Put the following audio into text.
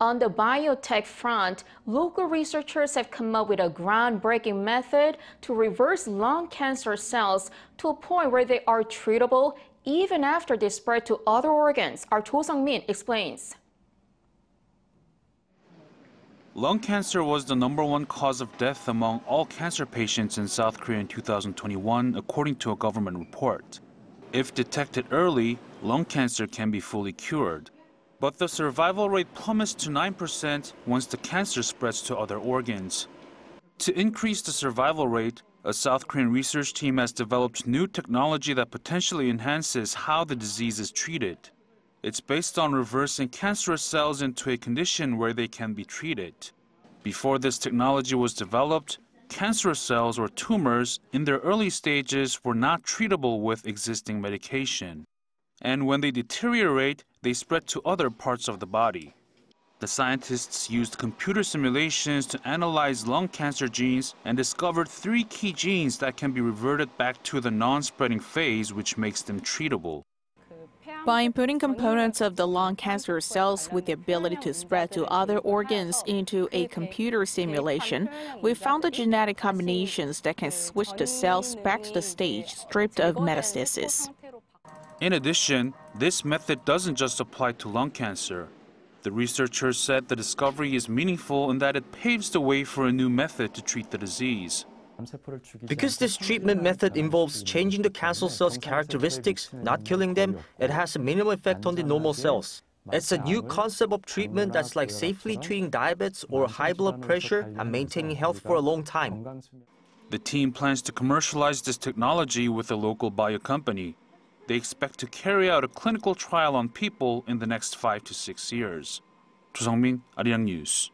On the biotech front, local researchers have come up with a groundbreaking method to reverse lung cancer cells to a point where they are treatable even after they spread to other organs. Our Cho Sung-min explains. Lung cancer was the number one cause of death among all cancer patients in South Korea in 2021, according to a government report. If detected early, lung cancer can be fully cured. But the survival rate plummets to 9% once the cancer spreads to other organs. To increase the survival rate, a South Korean research team has developed new technology that potentially enhances how the disease is treated. It's based on reversing cancerous cells into a condition where they can be treated. Before this technology was developed, cancerous cells or tumors in their early stages were not treatable with existing medication and when they deteriorate, they spread to other parts of the body. The scientists used computer simulations to analyze lung cancer genes and discovered three key genes that can be reverted back to the non-spreading phase, which makes them treatable. By inputting components of the lung cancer cells with the ability to spread to other organs into a computer simulation, we found the genetic combinations that can switch the cells back to the stage stripped of metastasis. In addition, this method doesn't just apply to lung cancer. The researchers said the discovery is meaningful in that it paves the way for a new method to treat the disease. Because this treatment method involves changing the cancer cells' characteristics, not killing them, it has a minimal effect on the normal cells. It's a new concept of treatment that's like safely treating diabetes or high blood pressure and maintaining health for a long time. The team plans to commercialize this technology with a local bio company. They expect to carry out a clinical trial on people in the next five to six years. 조성민, 아리랑 뉴스.